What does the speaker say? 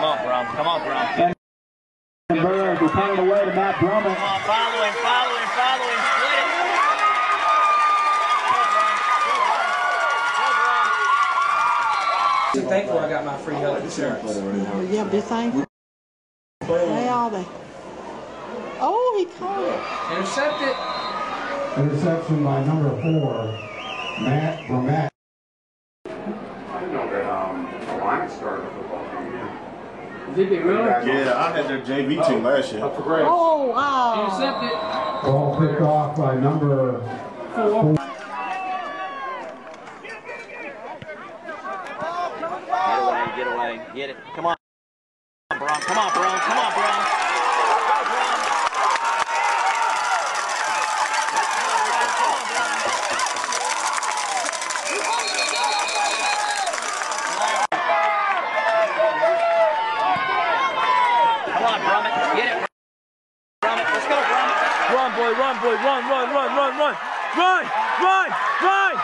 Brum. Come on, Brum. Bird will turn it away to Matt Brummett. Come on, follow him, follow him, follow him. Split it. I'm thankful I got my free health insurance. Yeah, be thankful. Where are they? Oh, he caught it. Intercepted. Interception by number four, Matt Brummett. I didn't know that um, Alliance started a football team again. Did they really? Yeah, I had their JV team oh, last year. Oh, wow. Intercepted. Ball picked off by number four. Get away, get away, get it. Come on, Brum. Come on, Brum. Come on, Brum. On, Brummett. Get it. Brummett. Let's go, Brummett. Run, boy, run, boy, run, run, run, run, run, run, run, run.